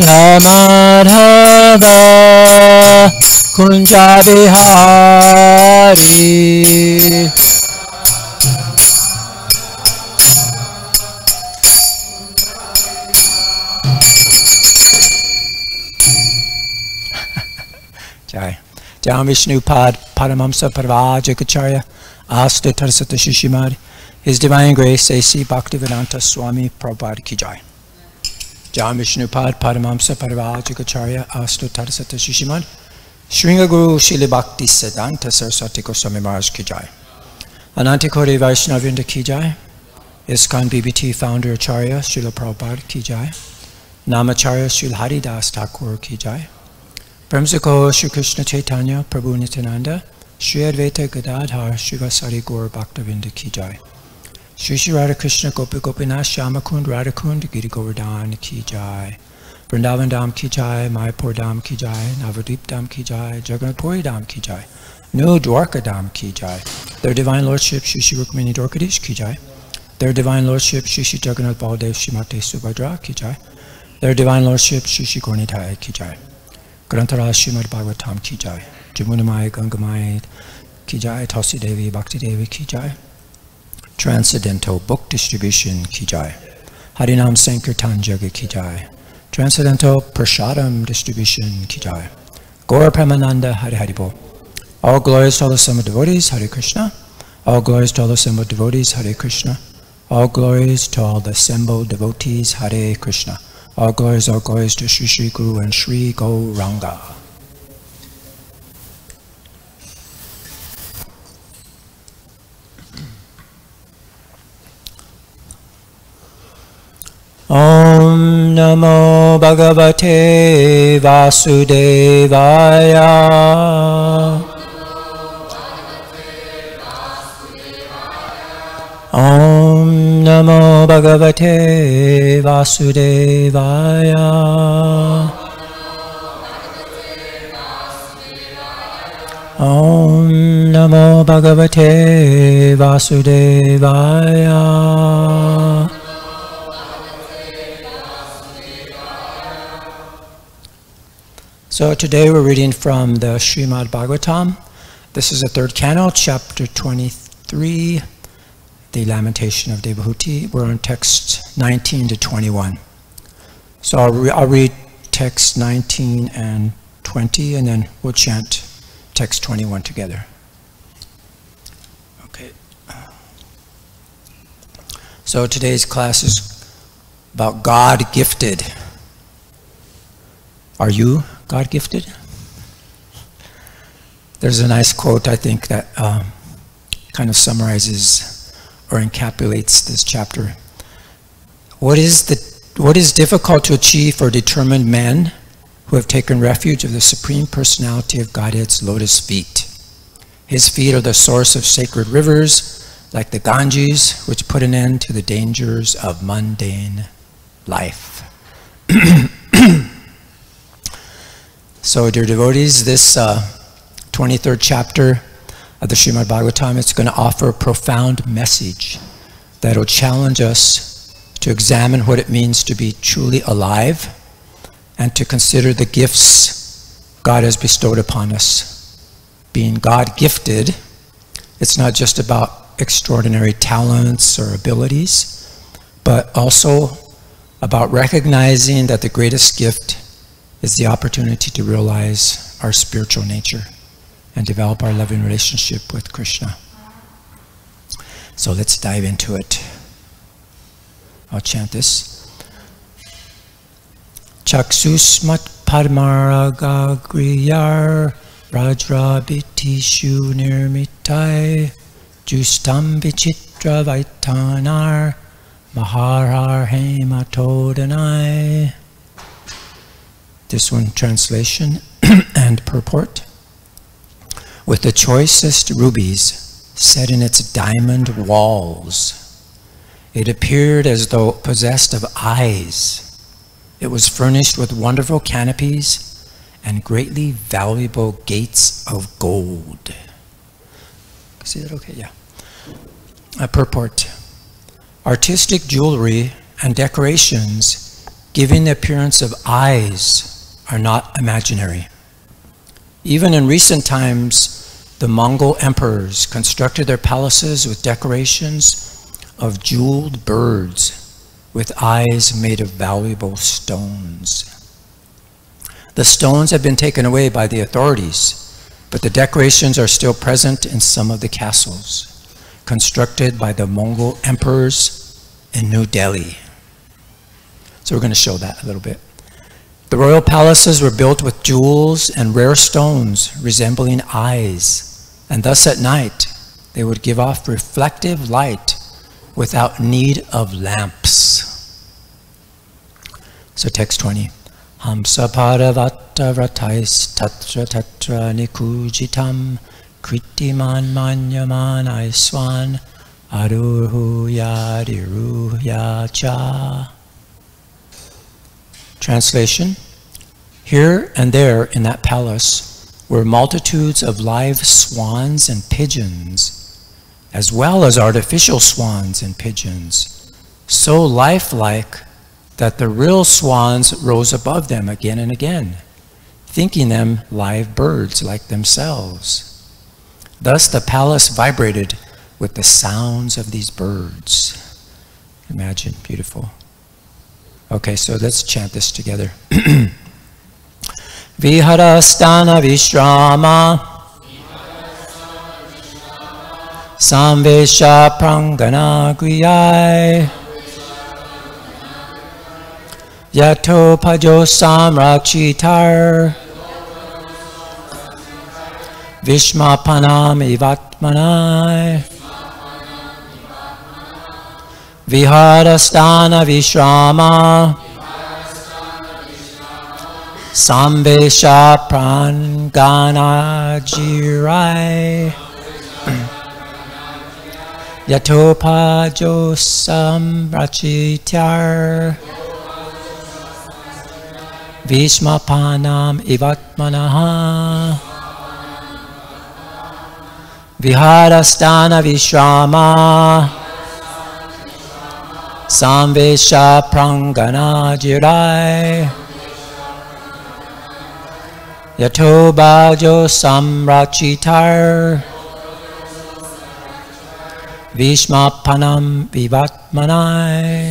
राधा कुंजा बिहारी। जय जाम विष्णु पाद परमहंस प्रभाज कचार्य आस्त थर सत शिशिमार इस डिवाइन ग्रेस ऐसी भक्ति वेदांत स्वामी प्रभाद की जाए Jai Vishnu Pad Paramamsa Parvajikacharya Asta Tarsata Shishimad Shringa Guru Shili Bhakti Siddhanta Saraswati Goswami Maharaj Ki Jai. Anantikori Vaishnavrinda Ki Jai. ISKCON BBT Founder Acharya Srila Prabhupada Ki Jai. Namacharya Srila Haridas Thakur Ki Jai. Shri Krishna Chaitanya Prabhu Nityananda Shri Advaita Gadadhar Shri Vasari Gaur Bhaktavinda Ki Jai Shri Shri Radha Krishna Gopi Gopinath Shamakund Radhakund Giri Govardhan Ki Jai Vrindavan Dham Ki Jai Mayapur Dham Ki Jai Navadvip Dham Ki Jai Jagannath Puri Dham Ki Jai New Dwarka Dham Ki Jai Their Divine Lordship Shri Shri Rukmini Dwarkadish Ki Jai Their Divine Lordship Shri Shri Jagannath Baldev Shrimati Subhadra Ki Jai Their Divine Lordship Shri Shri Gornitai Ki Jai Granthara Srimad Bhagavatam Ki Jai, Jamunamai Gangamai Ki Jai, Tulsi Devi Bhakti Devi Ki Jai, Transcendental Book Distribution Ki Jai, Harinam Sankirtan Jaga Ki Jai, Transcendental Prashadam Distribution Ki Jai, Gaura Premananda Hari Haribo. All glories to all the assembled devotees, Hare Krishna. All glories to all the assembled devotees, Hare Krishna. All glories to all the assembled devotees, Hare Krishna. All glories, all glories to Sri Sri Guru and Sri Gauranga. Namo Bhagavate Vasudevaya. Om Namo Bhagavate Vasudevaya. Om Namo Bhagavate Vasudevaya. So today we're reading from the Srimad Bhagavatam. This is the third canto, chapter 23 the Lamentation of Devahuti. We're on text 19 to 21. So I'll, re- I'll, read text 19 and 20, and then we'll chant text 21 together. Okay. So today's class is about God gifted. Are you God gifted? There's a nice quote, I think, that um, kind of summarizes or encapsulates this chapter. What is, the, what is difficult to achieve for determined men who have taken refuge of the Supreme Personality of Godhead's lotus feet? His feet are the source of sacred rivers, like the Ganges, which put an end to the dangers of mundane life. so, dear devotees, this uh, 23rd chapter of the Srimad Bhagavatam, is going to offer a profound message that will challenge us to examine what it means to be truly alive and to consider the gifts God has bestowed upon us. Being God gifted, it's not just about extraordinary talents or abilities, but also about recognizing that the greatest gift is the opportunity to realize our spiritual nature and develop our loving relationship with Krishna. So let's dive into it. I'll chant this. Chaksusmat padmaraga rajrabitishu nirmitai justam vichitra vaitanar maharar hematodanai. This one translation and purport with the choicest rubies set in its diamond walls. It appeared as though possessed of eyes. It was furnished with wonderful canopies and greatly valuable gates of gold. See that okay? Yeah. A purport. Artistic jewelry and decorations giving the appearance of eyes, are not imaginary. Even in recent times, the Mongol emperors constructed their palaces with decorations of jeweled birds with eyes made of valuable stones. The stones have been taken away by the authorities, but the decorations are still present in some of the castles constructed by the Mongol emperors in New Delhi. So we're going to show that a little bit. The royal palaces were built with jewels and rare stones resembling eyes, and thus at night they would give off reflective light without need of lamps. So text 20. Hamsa paravata vratais tatra tatra nikujitam kritiman manyaman aiswan aruhu yadiru yacha. Translation Here and there in that palace were multitudes of live swans and pigeons, as well as artificial swans and pigeons, so lifelike that the real swans rose above them again and again, thinking them live birds like themselves. Thus the palace vibrated with the sounds of these birds. Imagine, beautiful. Okay, so let's chant this together. Viharastana Vishrama. Samvesha Prangana Griyai Yato Pajo Samrachitar Vishmapanam Ivatmanai Viharastana Vishrama Samvesha Prangana Jirai Yatopa Josam Rachityar Vishmapanam Ivatmanaha Viharastana Vishrama Samvesha Prangana Jirai Yato Bhajo Samrachitar Vishmapanam Vivatmanai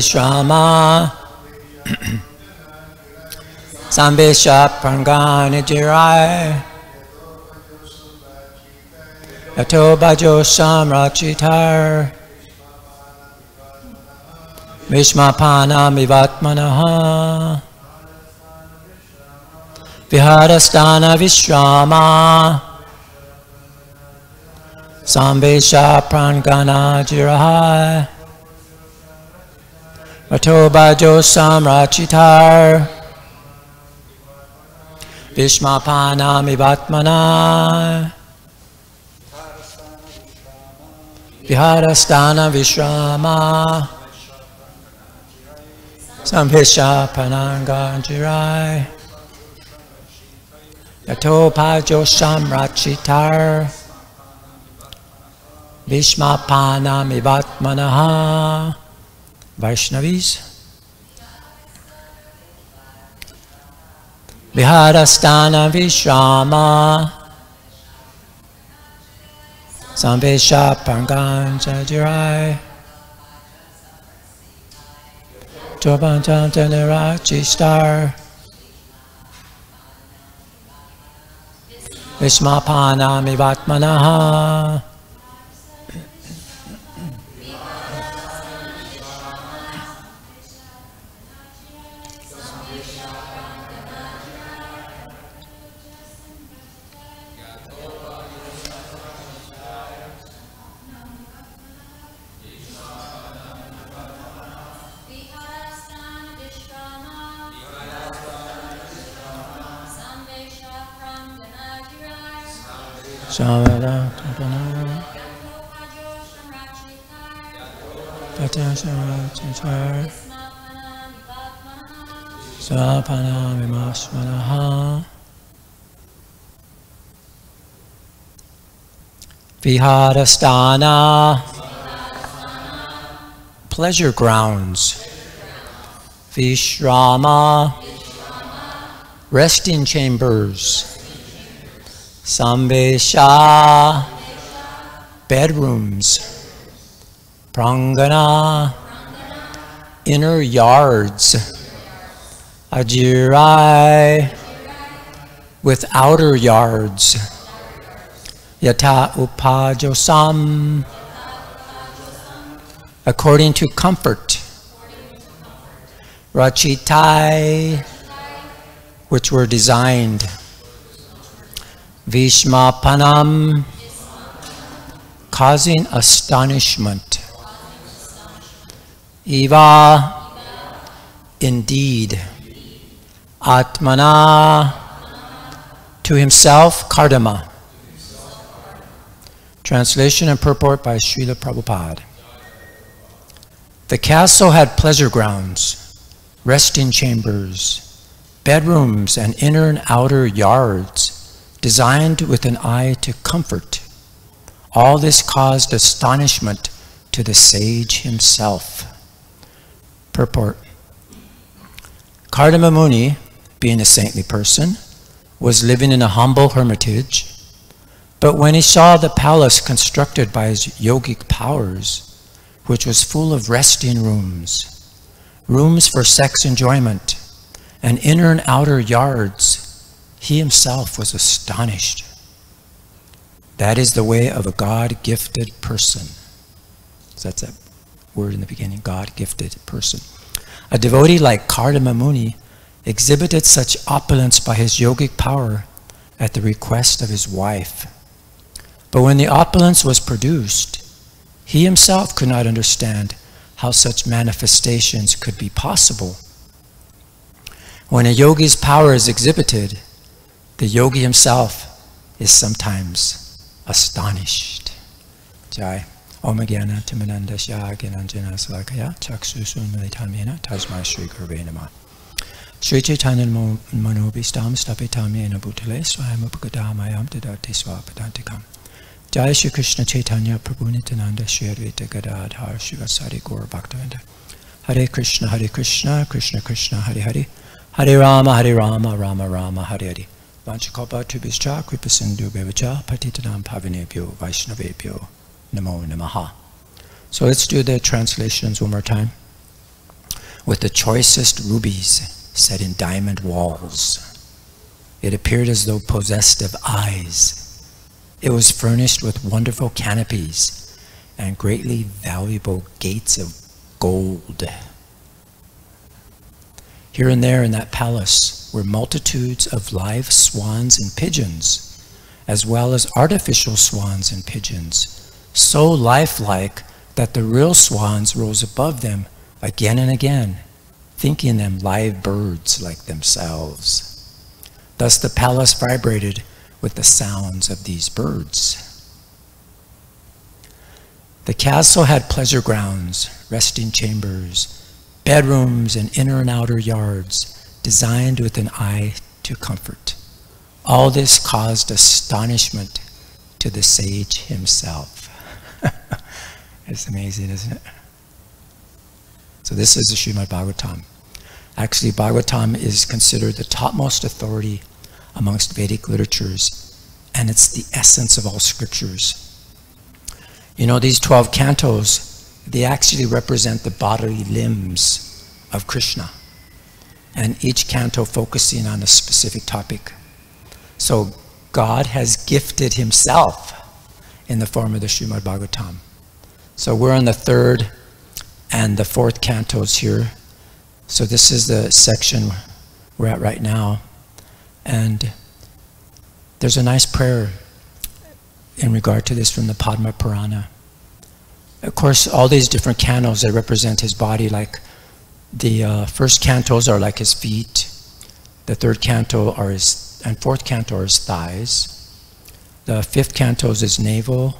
Stana Vishrama Sambesha Prangani Jirai. Yato Bhajo Samrachitar Vishmapana Vivatmanaha Viharastana Vishrama Sambesha Prangana Ato Bhajo Samrachitar Vishmapana Mivatmana Viharastana Vishrama. Sambhisha Pananganjirai Yato Bhajo Samrachitar Vishmapana Mivatmanaha Vaishnavis. Viharastana Vishrama Samvesha Panganja Jirai Jobantantanarachi Star Vishmapanamivatmanaha Vishmapana Mivatmanaha Samada Sapana Vimasmanaha Vihadasthana Pleasure grounds. Vishrama. Resting chambers Sambesha Bedrooms. Prangana. Inner yards. Ajirai. With outer yards. Yata upajosam. According to comfort. Rachitai which were designed Vishmapanam. Causing astonishment. Eva indeed Atmana to himself Kardama Translation and purport by Srila Prabhupada. The castle had pleasure grounds, resting chambers, bedrooms and inner and outer yards designed with an eye to comfort. All this caused astonishment to the sage himself. Purport Kardama Muni, being a saintly person, was living in a humble hermitage, but when he saw the palace constructed by his yogic powers, which was full of resting rooms, rooms for sex enjoyment, and inner and outer yards, he himself was astonished. That is the way of a God gifted person. So that's that word in the beginning God gifted person. A devotee like Kardama Muni exhibited such opulence by his yogic power at the request of his wife. But when the opulence was produced, he himself could not understand how such manifestations could be possible. When a yogi's power is exhibited, the yogi himself is sometimes astonished. Jai. Om Gyana Timananda Shya Gyananjana Salakaya Chaksusun Militamena Tasma Shri Gurve Namah. Shri Chaitanya Manobhistam Stapitamyena Bhutale Swayam Upakadamayam Tadati Swapadantikam. Jai Shri Krishna Chaitanya Prabhu Nityananda Shri Advaita Gadadhar Shri Vasari Gaur Bhaktavinda. Hare Krishna Hare Krishna Krishna Krishna Hare Hare Hare Rama Hare Rama Rama Rama Hare Hare Vanchakapa Tubhischa Kripasindu Bevacha Patitanam Pavinebhyo Vaishnavebhyo Namo Namaha. So let's do the translations one more time. With the choicest rubies set in diamond walls. It appeared as though possessed of eyes. It was furnished with wonderful canopies and greatly valuable gates of gold. Here and there in that palace were multitudes of live swans and pigeons, as well as artificial swans and pigeons, so lifelike that the real swans rose above them again and again, thinking them live birds like themselves. Thus the palace vibrated with the sounds of these birds. The castle had pleasure grounds, resting chambers, bedrooms, and inner and outer yards designed with an eye to comfort. All this caused astonishment to the sage himself. it's amazing, isn't it? So this is the Srimad Bhagavatam. Actually, Bhagavatam is considered the topmost authority amongst Vedic literatures, and it's the essence of all scriptures. You know, these 12 cantos, they actually represent the bodily limbs of Krishna, and each canto focusing on a specific topic. So God has gifted himself in the form of the Srimad Bhagavatam. So we're on the third and the fourth cantos here. So this is the section we're at right now. And there's a nice prayer in regard to this from the Padma Purana. Of course, all these different cantos, that represent his body. Like the uh, first cantos are like his feet. The third canto are his, and fourth canto are his thighs. The fifth canto is his navel.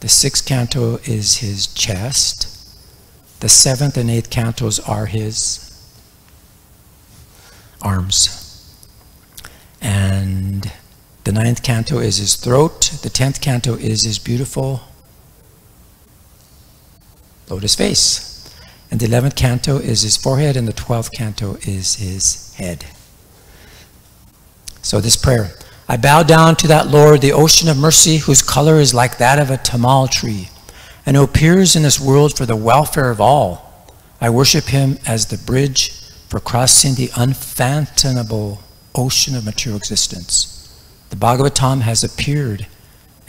The sixth canto is his chest. The seventh and eighth cantos are his arms. And the ninth canto is his throat. The tenth canto is his beautiful lotus face. And the eleventh canto is his forehead, and the twelfth canto is his head. So this prayer. I bow down to that Lord, the ocean of mercy, whose color is like that of a tamal tree, and who appears in this world for the welfare of all. I worship him as the bridge for crossing the unfathomable ocean of material existence. The Bhagavatam has appeared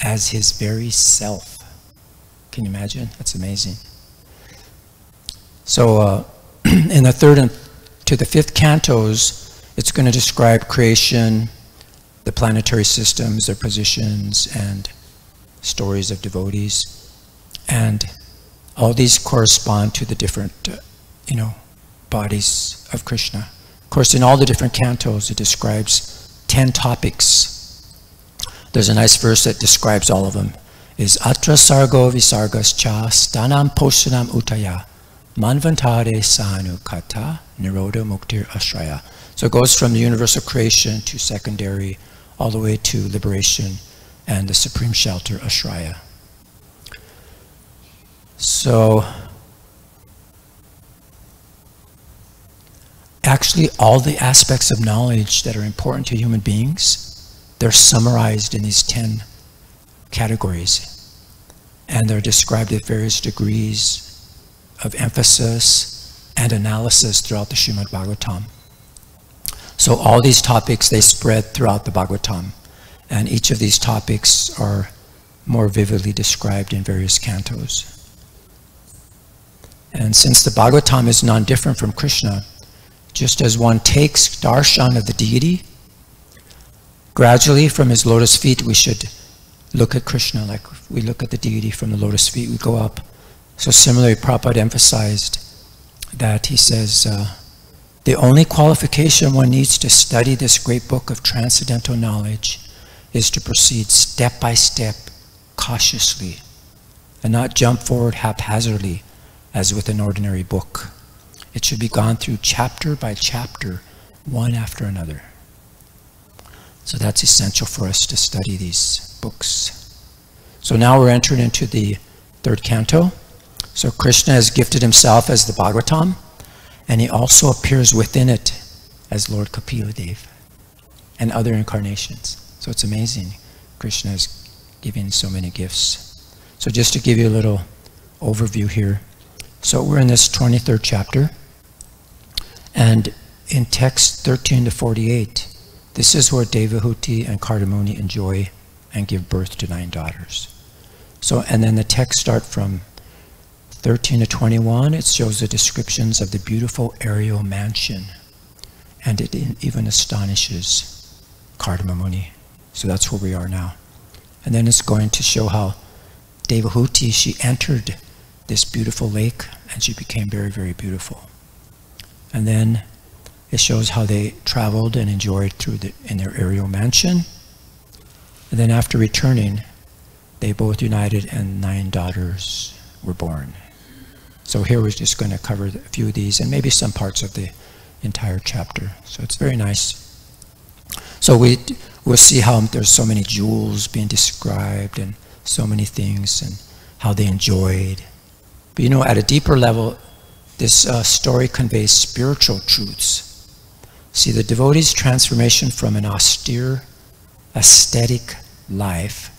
as his very self. Can you imagine? That's amazing. So, uh, in the third and to the fifth cantos, it's going to describe creation, the planetary systems, their positions, and stories of devotees. And all these correspond to the different, uh, you know, bodies of Krishna. Of course, in all the different cantos, it describes 10 topics. There's a nice verse that describes all of them. Is atra sargo visargas cha stanam poshanam utaya manvantare sanu kata niroda muktir ashraya. So it goes from the universal creation to secondary, all the way to liberation and the supreme shelter, Ashraya. So, actually, all the aspects of knowledge that are important to human beings, they're summarized in these 10 categories. And they're described at various degrees of emphasis and analysis throughout the Srimad Bhagavatam. So all these topics, they spread throughout the Bhagavatam. And each of these topics are more vividly described in various cantos. And since the Bhagavatam is non-different from Krishna, just as one takes darshan of the deity, gradually from his lotus feet we should look at Krishna like we look at the deity from the lotus feet, we go up. So similarly, Prabhupada emphasized that he says, uh, the only qualification one needs to study this great book of transcendental knowledge is to proceed step by step, cautiously, and not jump forward haphazardly as with an ordinary book. It should be gone through chapter by chapter, one after another. So that's essential for us to study these books. So now we're entering into the third canto. So Krishna has gifted himself as the Bhagavatam and he also appears within it as Lord Kapila Dev and other incarnations. So it's amazing. Krishna is giving so many gifts. So just to give you a little overview here. So we're in this 23rd chapter. And in text 13 to 48, this is where Devahuti and Kardamuni enjoy and give birth to nine daughters. So, and then the text start from 13 to 21, it shows the descriptions of the beautiful aerial mansion. And it even astonishes Kardamamuni. So that's where we are now. And then it's going to show how Devahuti, she entered this beautiful lake and she became very, very beautiful. And then it shows how they traveled and enjoyed through the, in their aerial mansion. And then after returning, they both united and nine daughters were born. So here we're just going to cover a few of these and maybe some parts of the entire chapter. So it's very nice. So we, we'll see how there's so many jewels being described and so many things and how they enjoyed. But you know, at a deeper level, this uh, story conveys spiritual truths. See, the devotee's transformation from an austere, ascetic life,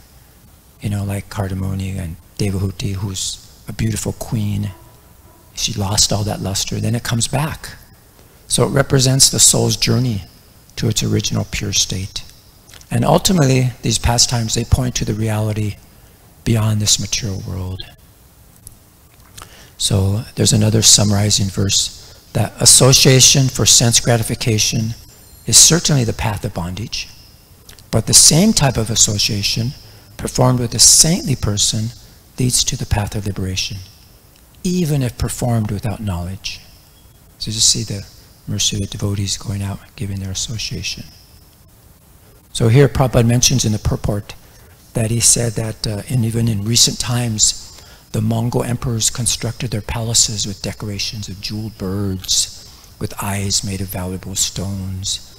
you know, like Kardamuni and Devahuti, who's a beautiful queen she lost all that luster. Then it comes back. So it represents the soul's journey to its original pure state. And ultimately, these pastimes, they point to the reality beyond this material world. So there's another summarizing verse that association for sense gratification is certainly the path of bondage. But the same type of association performed with a saintly person leads to the path of liberation even if performed without knowledge. So just see the mercy of the devotees going out giving their association. So here Prabhupada mentions in the purport that he said that uh, in, even in recent times, the Mongol emperors constructed their palaces with decorations of jeweled birds, with eyes made of valuable stones.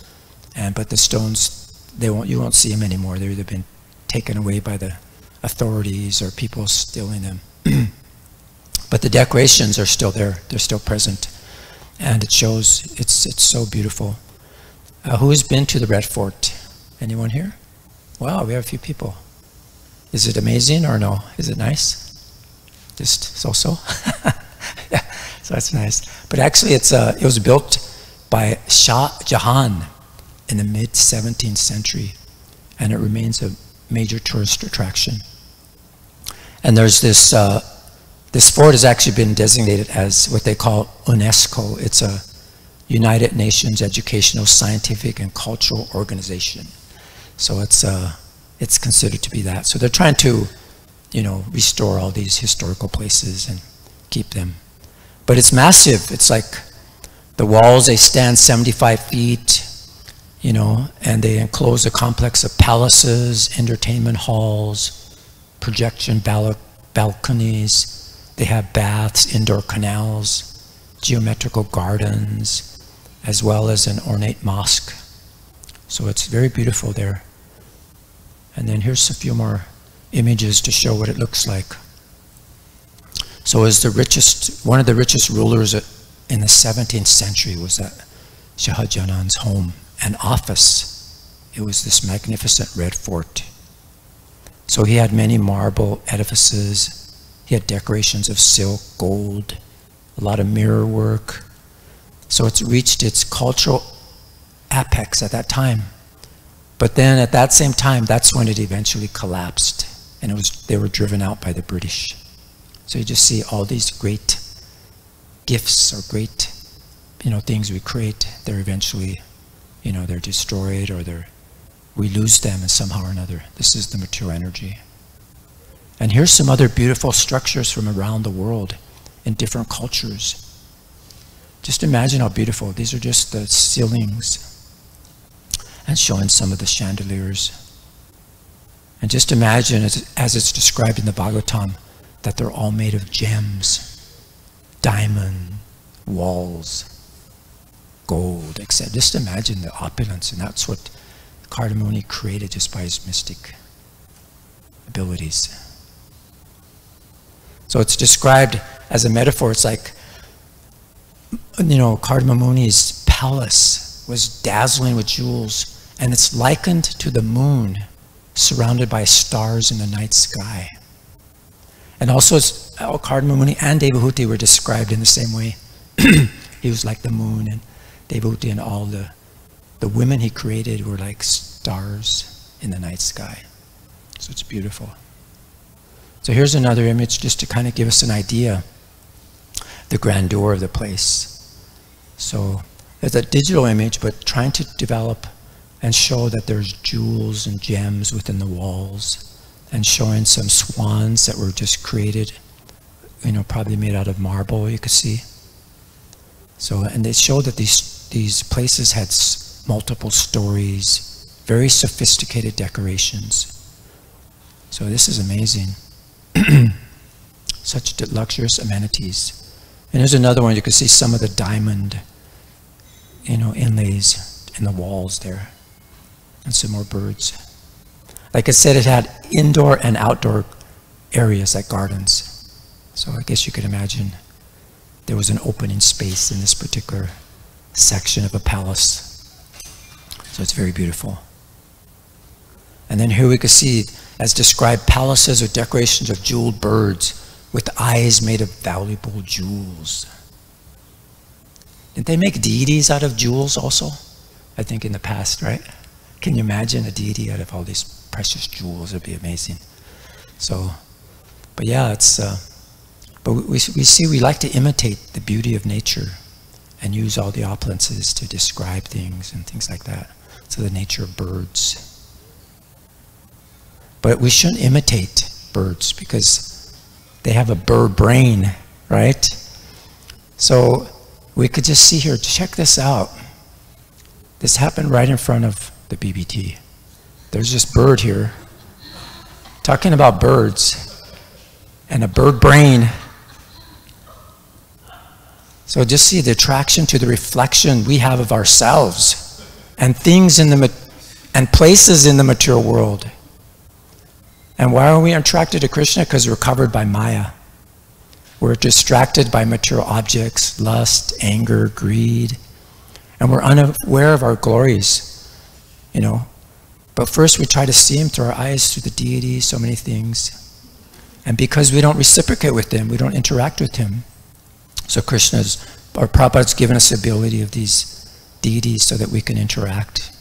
And but the stones, they won't, you won't see them anymore. They've either been taken away by the authorities or people stealing them. but the decorations are still there. They're still present, and it shows. It's it's so beautiful. Uh, who has been to the Red Fort? Anyone here? Wow, we have a few people. Is it amazing or no? Is it nice? Just so-so? yeah, so that's nice. But actually, it's uh, it was built by Shah Jahan in the mid 17th century, and it remains a major tourist attraction. And there's this, uh, this fort has actually been designated as what they call UNESCO. It's a United Nations Educational, Scientific, and Cultural Organization. So it's, uh, it's considered to be that. So they're trying to, you know, restore all these historical places and keep them. But it's massive. It's like the walls, they stand 75 feet you know, and they enclose a complex of palaces, entertainment halls, projection bal balconies. They have baths, indoor canals, geometrical gardens, as well as an ornate mosque. So it's very beautiful there. And then here's a few more images to show what it looks like. So as the richest, one of the richest rulers in the 17th century was that Shah Jahan's home and office. It was this magnificent red fort. So he had many marble edifices. He had decorations of silk, gold, a lot of mirror work. So it's reached its cultural apex at that time. But then at that same time, that's when it eventually collapsed. And it was, they were driven out by the British. So you just see all these great gifts or great you know, things we create, they're eventually you know, they're destroyed or they're, we lose them in somehow or another. This is the material energy. And here's some other beautiful structures from around the world in different cultures. Just imagine how beautiful. These are just the ceilings and showing some of the chandeliers. And just imagine, as, as it's described in the Bhagavatam, that they're all made of gems, diamond walls, gold, etc. Just imagine the opulence, and that's what Kardamuni created just by his mystic abilities. So it's described as a metaphor. It's like, you know, Kardamuni's palace was dazzling with jewels, and it's likened to the moon surrounded by stars in the night sky. And also, Kardamuni oh, and Devahuti were described in the same way. he was like the moon, and Devahuti and all the, the women he created were like stars in the night sky. So it's beautiful. So here's another image just to kind of give us an idea the grandeur of the place. So it's a digital image, but trying to develop and show that there's jewels and gems within the walls and showing some swans that were just created, you know, probably made out of marble, you could see. So, and they show that these these places had multiple stories, very sophisticated decorations. So this is amazing. Such luxurious amenities. And there's another one, you can see some of the diamond, you know, inlays in the walls there. And some more birds. Like I said, it had indoor and outdoor areas like gardens. So I guess you could imagine there was an opening space in this particular section of a palace. So it's very beautiful. And then here we can see, as described, palaces with decorations of jeweled birds with eyes made of valuable jewels. Didn't they make deities out of jewels also? I think in the past, right? Can you imagine a deity out of all these precious jewels? It'd be amazing. So, but yeah, it's, uh, but we, we see we like to imitate the beauty of nature and use all the opulences to describe things and things like that. So the nature of birds. But we shouldn't imitate birds because they have a bird brain, right? So we could just see here, check this out. This happened right in front of the BBT. There's this bird here. talking about birds and a bird brain. So just see the attraction to the reflection we have of ourselves and things in the and places in the material world. And why are we attracted to Krishna? Because we're covered by Maya. We're distracted by material objects, lust, anger, greed, and we're unaware of our glories, you know. But first we try to see him through our eyes, through the deity, so many things. And because we don't reciprocate with him, we don't interact with him. So Krishna's, or Prabhupada's given us the ability of these deities so that we can interact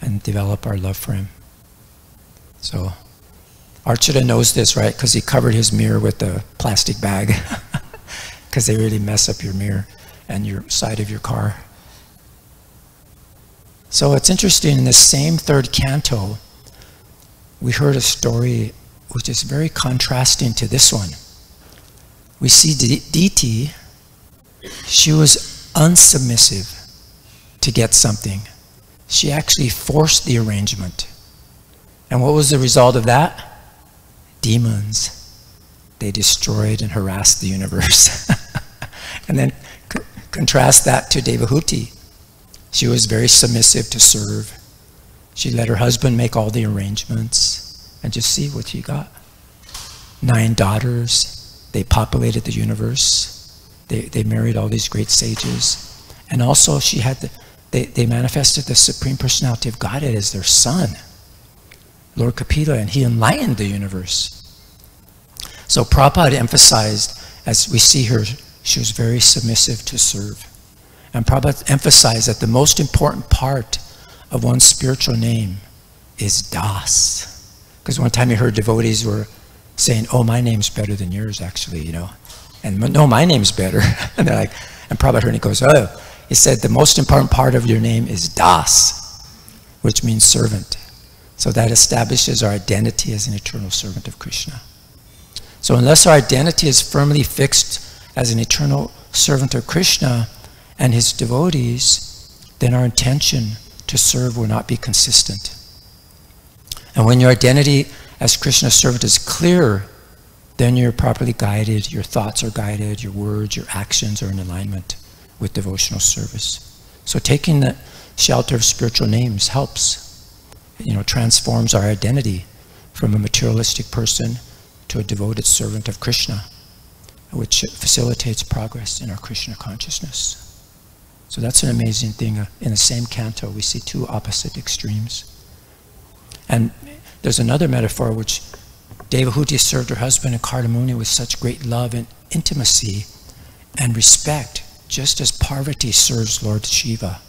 and develop our love for him. So Archita knows this, right? Because he covered his mirror with a plastic bag. Because they really mess up your mirror and your side of your car. So it's interesting, in the same third canto, we heard a story which is very contrasting to this one. We see Diti, she was unsubmissive to get something. She actually forced the arrangement. And what was the result of that? Demons. They destroyed and harassed the universe. and then contrast that to Devahuti. She was very submissive to serve. She let her husband make all the arrangements and just see what she got. Nine daughters, they populated the universe. They, they married all these great sages. And also she had the, they, they manifested the Supreme Personality of Godhead as their son, Lord Kapila, and he enlightened the universe. So Prabhupada emphasized, as we see her, she was very submissive to serve. And Prabhupada emphasized that the most important part of one's spiritual name is Das. Because one time he heard devotees were saying, oh, my name's better than yours, actually, you know. And no, my name's better. and they're like, and Prabhupada heard and he goes, oh, he said the most important part of your name is Das, which means servant. So that establishes our identity as an eternal servant of Krishna. So unless our identity is firmly fixed as an eternal servant of Krishna and his devotees, then our intention to serve will not be consistent. And when your identity as Krishna's servant is clear, then you're properly guided, your thoughts are guided, your words, your actions are in alignment with devotional service. So taking the shelter of spiritual names helps, you know, transforms our identity from a materialistic person to a devoted servant of Krishna, which facilitates progress in our Krishna consciousness. So that's an amazing thing. Uh, in the same canto, we see two opposite extremes. And there's another metaphor which Devahuti served her husband in Kardamuni with such great love and intimacy and respect, just as Parvati serves Lord Shiva.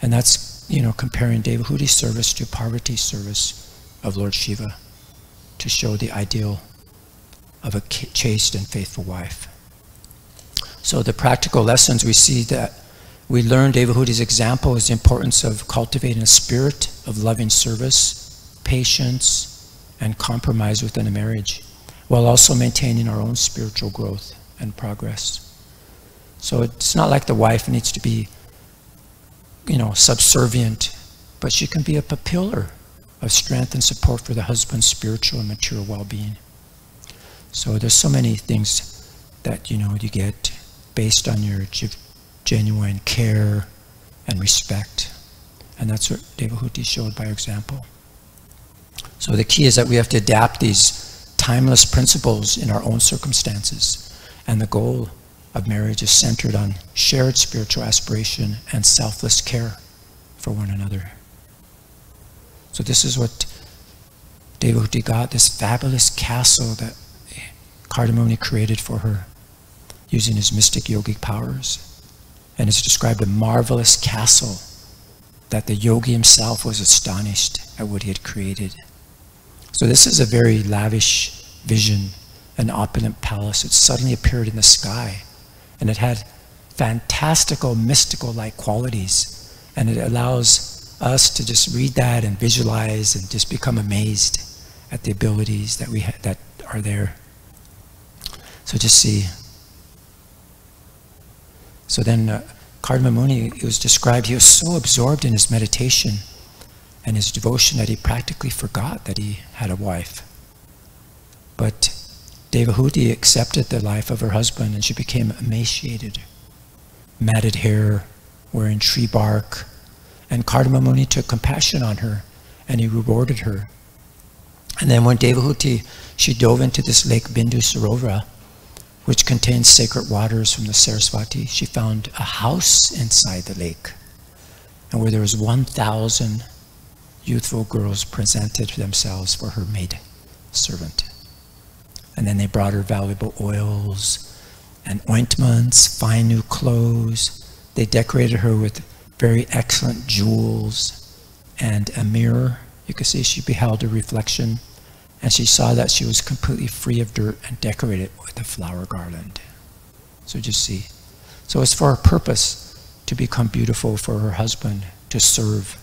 And that's, you know, comparing Devahuti's service to Parvati's service of Lord Shiva to show the ideal of a chaste and faithful wife. So the practical lessons we see that we learn Devahuti's example is the importance of cultivating a spirit of loving service, patience, and compromise within a marriage, while also maintaining our own spiritual growth and progress. So it's not like the wife needs to be, you know, subservient, but she can be a pillar of strength and support for the husband's spiritual and material well-being. So there's so many things that, you know, you get based on your genuine care and respect. And that's what Devahuti showed by example. So the key is that we have to adapt these timeless principles in our own circumstances. And the goal of marriage is centered on shared spiritual aspiration and selfless care for one another. So this is what Devahuti got, this fabulous castle that Kardamuni created for her using his mystic yogic powers and it's described a marvelous castle that the yogi himself was astonished at what he had created. So this is a very lavish vision, an opulent palace. It suddenly appeared in the sky, and it had fantastical, mystical-like qualities, and it allows us to just read that and visualize and just become amazed at the abilities that we that are there. So just see so then uh, Kardamamuni, it was described, he was so absorbed in his meditation and his devotion that he practically forgot that he had a wife. But Devahuti accepted the life of her husband and she became emaciated, matted hair, wearing tree bark. And Kardamamuni took compassion on her and he rewarded her. And then when Devahuti, she dove into this lake Bindu Sarovara, which contains sacred waters from the Saraswati, she found a house inside the lake, and where there was 1,000 youthful girls presented themselves for her maid servant. And then they brought her valuable oils and ointments, fine new clothes. They decorated her with very excellent jewels and a mirror. You could see she beheld her reflection and she saw that she was completely free of dirt and decorated with a flower garland. So just see. So it's for a purpose to become beautiful for her husband, to serve,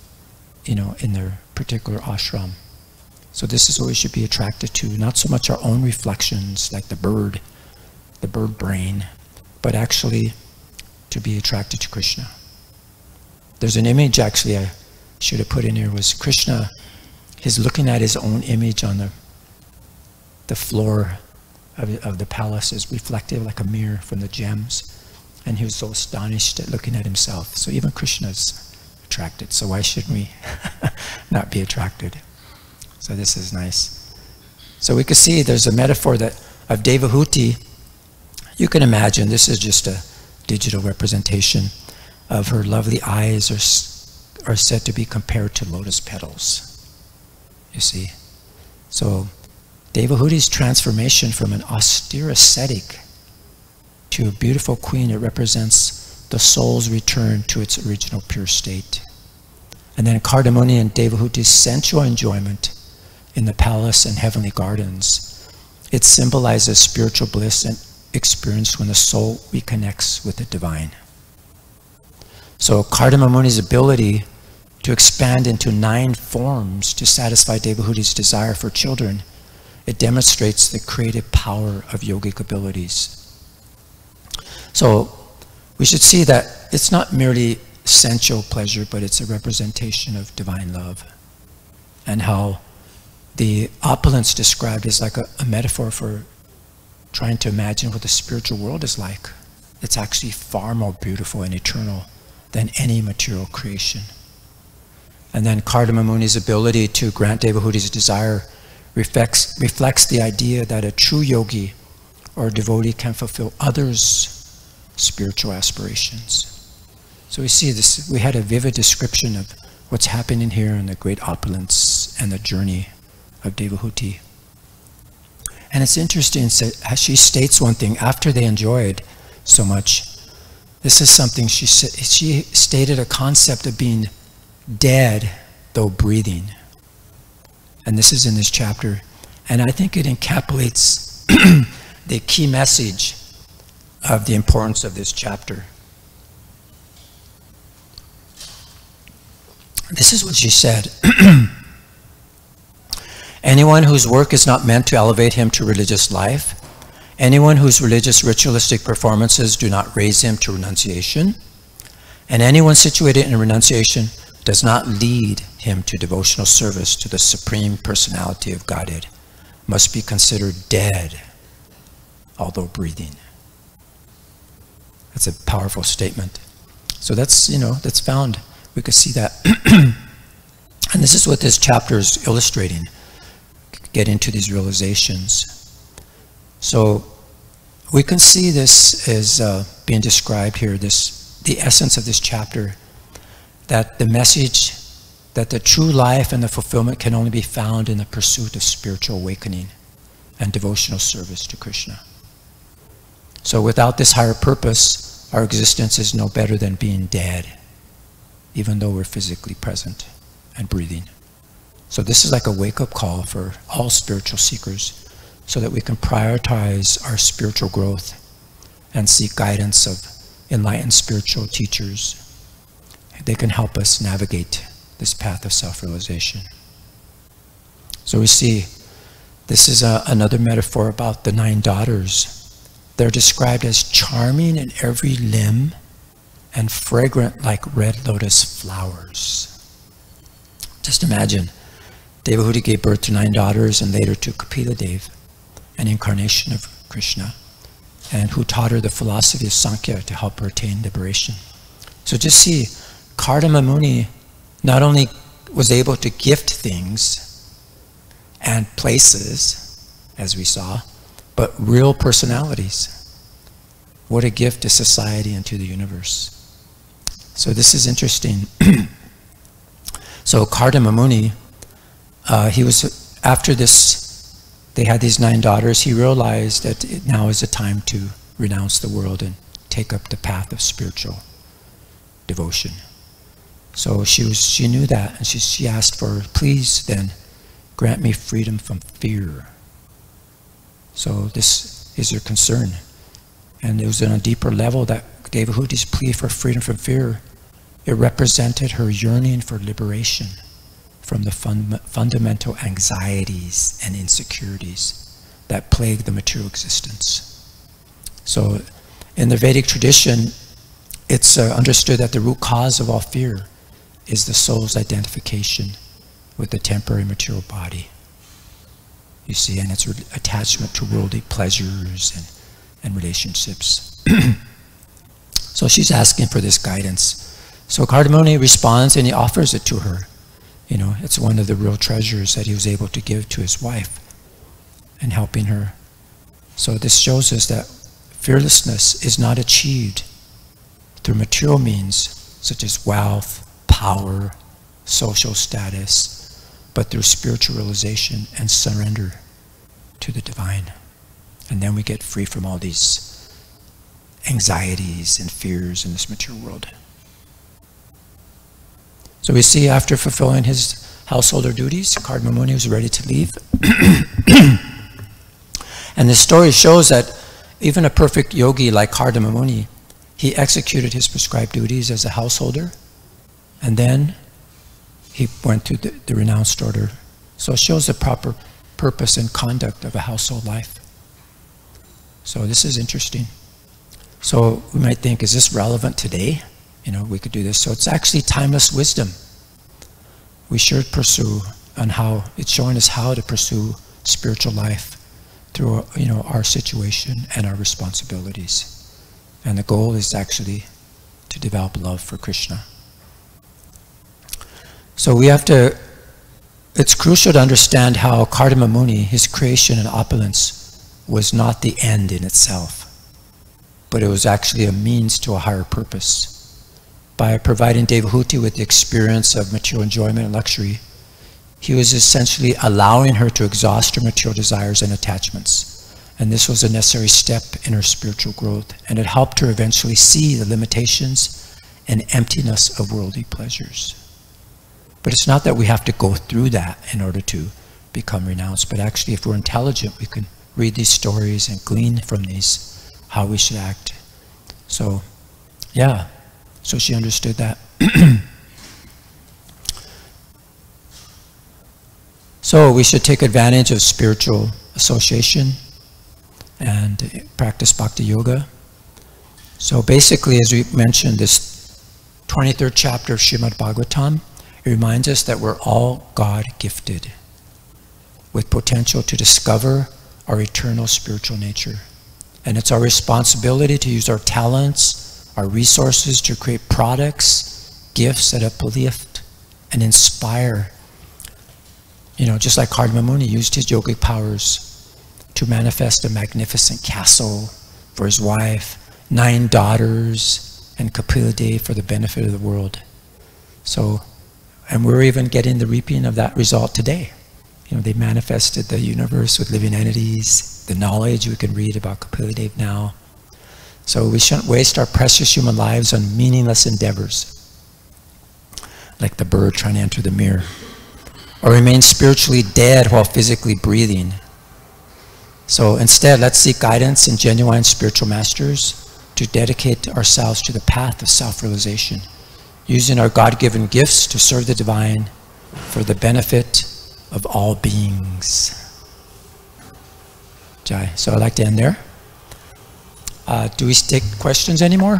you know, in their particular ashram. So this is what we should be attracted to, not so much our own reflections like the bird, the bird brain, but actually to be attracted to Krishna. There's an image actually I should have put in here was Krishna, he's looking at his own image on the the floor of, of the palace is reflective like a mirror from the gems. And he was so astonished at looking at himself. So even Krishna's attracted. So why shouldn't we not be attracted? So this is nice. So we can see there's a metaphor that of Devahuti. You can imagine this is just a digital representation of her lovely eyes are, are said to be compared to lotus petals. You see? So Devahuti's transformation from an austere ascetic to a beautiful queen, it represents the soul's return to its original pure state. And then Kardamamuni and Devahuti's sensual enjoyment in the palace and heavenly gardens. It symbolizes spiritual bliss and experience when the soul reconnects with the divine. So Kardamamuni's ability to expand into nine forms to satisfy Devahuti's desire for children it demonstrates the creative power of yogic abilities. So we should see that it's not merely sensual pleasure, but it's a representation of divine love. And how the opulence described is like a, a metaphor for trying to imagine what the spiritual world is like. It's actually far more beautiful and eternal than any material creation. And then Kardamamuni's ability to grant Devahuti's desire reflects, reflects the idea that a true yogi or devotee can fulfill others' spiritual aspirations. So we see this, we had a vivid description of what's happening here in the great opulence and the journey of Devahuti. And it's interesting, she states one thing, after they enjoyed so much, this is something she, she stated a concept of being dead though breathing. And this is in this chapter. And I think it encapsulates the key message of the importance of this chapter. This is what she said. Anyone whose work is not meant to elevate him to religious life, anyone whose religious ritualistic performances do not raise him to renunciation, and anyone situated in renunciation does not lead him to devotional service to the Supreme Personality of Godhead must be considered dead, although breathing. That's a powerful statement. So that's, you know, that's found. We could see that. and this is what this chapter is illustrating. Get into these realizations. So we can see this as uh, being described here, this, the essence of this chapter that the message that the true life and the fulfillment can only be found in the pursuit of spiritual awakening and devotional service to Krishna. So without this higher purpose, our existence is no better than being dead, even though we're physically present and breathing. So this is like a wake-up call for all spiritual seekers so that we can prioritize our spiritual growth and seek guidance of enlightened spiritual teachers they can help us navigate this path of self-realization. So we see this is a, another metaphor about the nine daughters. They're described as charming in every limb and fragrant like red lotus flowers. Just imagine, Devahuti gave birth to nine daughters and later to Kapila Dev. an incarnation of Krishna, and who taught her the philosophy of Sankhya to help her attain liberation. So just see, Kardama Muni not only was able to gift things and places, as we saw, but real personalities. What a gift to society and to the universe. So this is interesting. so Kardama Muni, uh, he was, after this, they had these nine daughters, he realized that now is the time to renounce the world and take up the path of spiritual devotion. So she was she knew that and she, she asked for please then grant me freedom from fear. So this is her concern. And it was on a deeper level that Devahuti's plea for freedom from fear, it represented her yearning for liberation from the fun fundamental anxieties and insecurities that plague the material existence. So in the Vedic tradition, it's uh, understood that the root cause of all fear is the soul's identification with the temporary material body. You see, and its attachment to worldly pleasures and, and relationships. so she's asking for this guidance. So Kardama responds and he offers it to her. You know, it's one of the real treasures that he was able to give to his wife and helping her. So this shows us that fearlessness is not achieved through material means such as wealth, power, social status, but through spiritual realization and surrender to the divine. And then we get free from all these anxieties and fears in this material world. So we see after fulfilling his householder duties, Kardama Muni was ready to leave. and the story shows that even a perfect yogi like Kardama Muni, he executed his prescribed duties as a householder, and then he went to the, the renounced order. So it shows the proper purpose and conduct of a household life. So this is interesting. So we might think, is this relevant today? You know, we could do this. So it's actually timeless wisdom. We should pursue on how it's showing us how to pursue spiritual life through you know our situation and our responsibilities. And the goal is actually to develop love for Krishna. So we have to, it's crucial to understand how Kardama Muni, his creation and opulence, was not the end in itself, but it was actually a means to a higher purpose. By providing Devahuti with the experience of material enjoyment and luxury, he was essentially allowing her to exhaust her material desires and attachments. And this was a necessary step in her spiritual growth, and it helped her eventually see the limitations and emptiness of worldly pleasures. But it's not that we have to go through that in order to become renounced, but actually if we're intelligent, we can read these stories and glean from these how we should act. So, yeah, so she understood that. so we should take advantage of spiritual association and practice bhakti yoga. So basically, as we mentioned, this 23rd chapter of Srimad Bhagavatam, it reminds us that we're all God gifted with potential to discover our eternal spiritual nature. And it's our responsibility to use our talents, our resources to create products, gifts that uplift and inspire. You know, just like Kardama Muni used his yogic powers to manifest a magnificent castle for his wife, nine daughters, and Kapila Dev for the benefit of the world. So and we're even getting the reaping of that result today. You know, they manifested the universe with living entities, the knowledge we can read about Kapila now. So we shouldn't waste our precious human lives on meaningless endeavors, like the bird trying to enter the mirror, or remain spiritually dead while physically breathing. So instead, let's seek guidance in genuine spiritual masters to dedicate ourselves to the path of self-realization using our God-given gifts to serve the divine for the benefit of all beings. Jai. So I'd like to end there. Uh, do we take questions anymore?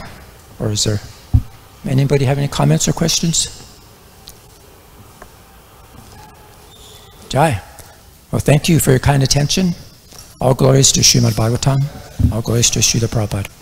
Or is there anybody have any comments or questions? Jai. Well, thank you for your kind attention. All glories to Srimad Bhagavatam. All glories to Srila Prabhupada.